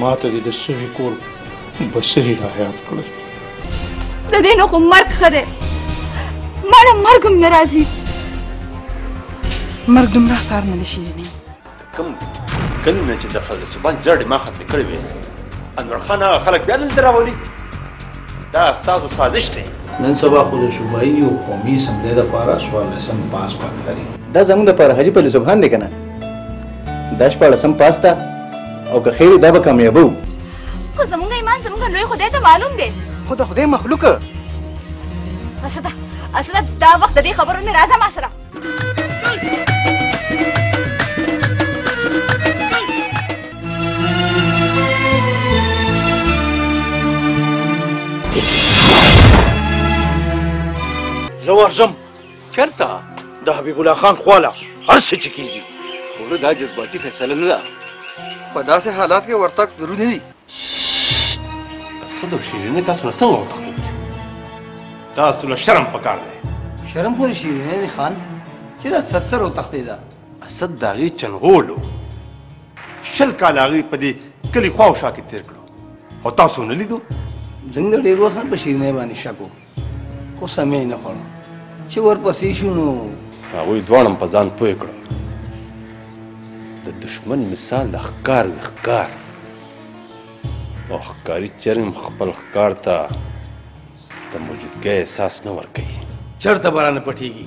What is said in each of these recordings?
ما ته دې د سوي کور بسري را یاد کړل د دې نو خو مرګ ښه دی ما له مرګ هم نه راځي مرګ دومره سار نه شي یعنی کوم کله نه چې د فلسفان جړې ما ختم کړې وي انور خان هغه خلک بیا دلته راولي دا ستاسو سازش دی نن سبا خو د صوبایي او قومي اسمبلۍ لپاره څوارلسم پاس پک لري دا زموږ لپاره حاجي فیلسوف خان دی که نه دا شپاړسم پاس ده او که خیر دا به کامیابه وو خو زمونږ ایمان زمونږ لوی خدای ته معلوم دی خو د خدای مخلوقه اسده اسده دا وخت د دې خبرو نه راځه ما سره زه ورځم چرته د حبیب الله خان خواله هر څه چې کیږي خو دا جذباتي فیصله نه ده په داسې حالات کې ورتګ ضروري نه دي اصل شیرینې تاسو نه څنګه وتښتېدل تاسو له شرم پکار دی شرم پورې شیرینې دی خان چې دا اسد سره وتښتېده اسد د هغې چنغولو شل کاله هغوی په دې کلي خواوشا کې تېر کړو او تاسو نه لیدو زموږ ډېر وخت په شیرینې باندې شک وکړو خو سمې نه خوړه چې ورپسې شو نو هغوی دواړه په ځان پوه کړه د دشمن مثال د ښکار وي ښکار او ښکاري چرم خپل ښکار ته د موجودګۍ احساس نه ورکوي چرته به رانه پټېږي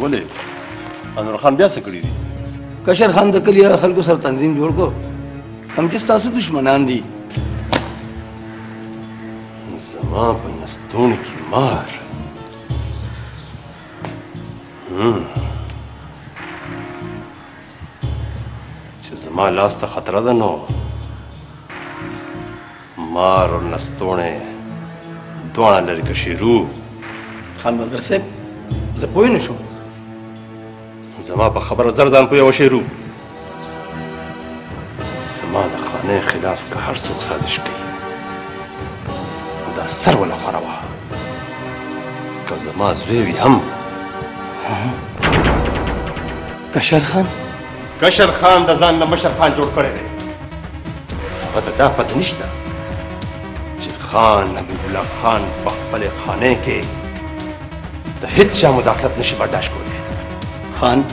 ولې انور خان بیا څه کړي دي کشر خان د کلي خلکو سره تنظیم جوړ کو هم چې تاسو دشمنان دي زما په نستوني کې مار چې زما لاس ته خطر ده نو مار او لستوڼی دواړه لرې که شیرو خان منظر صاحب زه پوه نه شوم زما په خبره زر ځان پوهوه شیرو زما د خانه خلاف که هر څوک سازش کوي نو دا سر وله خوره وه که زما زوی وي هم کشر خان کشر خان د ځان نه مشر خان جوړ کړی دی هغه ته دا پته نشته چې خان حبیب الله خان په خپل خانه کې د هیڅ چا مداخلت نشي برداشت کولی خان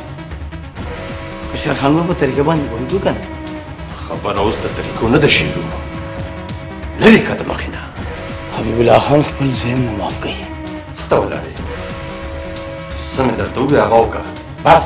کشر خان په طریقه باندې وندو کنه خبره اوس تر طریقو نه ده شیدو لرې که د مخې نه حبیب الله خان خپل زویم نه معاف کوي څه ته ولاړې څه مې درته وویل هغه وکړه بس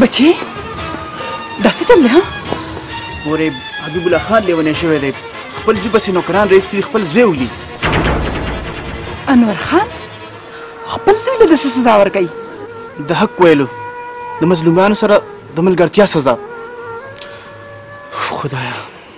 بچي دا څه چل دی ها مورې حبیب الله خان لیونی شوی دی خپل زوی پسې نوکران راایستي دي خپل زوی ولي انور خان خپل زوی له د څه سزا ورکوي د حق ویلو د مظلومانو سره د ملګرتیا سزا خدایا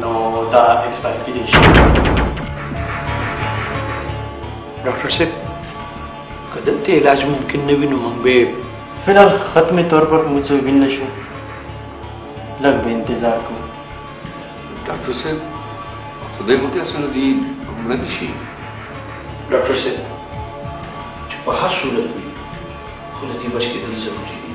نو دا اکسپایر کیدی شي ډاکټر صاحب که دلته علاج ممکن نه وي نو موږ به فلحال ختمې طور پر موږ څه وین نشو لږ به انتظار کوو ډاکټر صاحب خدای مو که سره دی مړه نه شي ډاکټر صاحب چې په هر صورت وي خو د دې بچ کېدل ضروري دي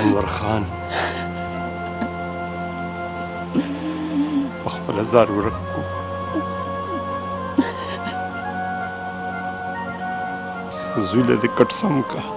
انور خان په خپل ځار ورک کو زوی له دې کټ سم کا